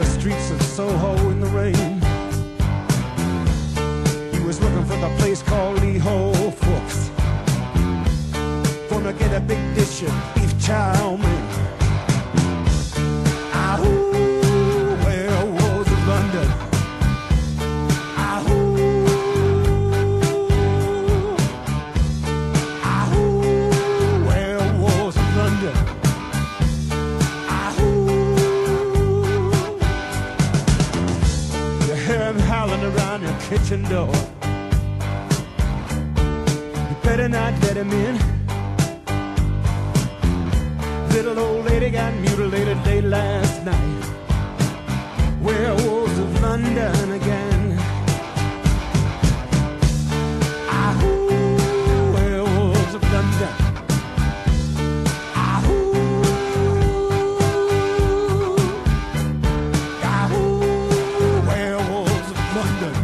the streets of Soho in the rain. He was looking for the place called Lee Ho Fooks. Gonna get a big dish of beef chow mein. hear him howling around your kitchen door. You better not let him in. Little old lady got mutilated late last night. Werewolves of London again. London.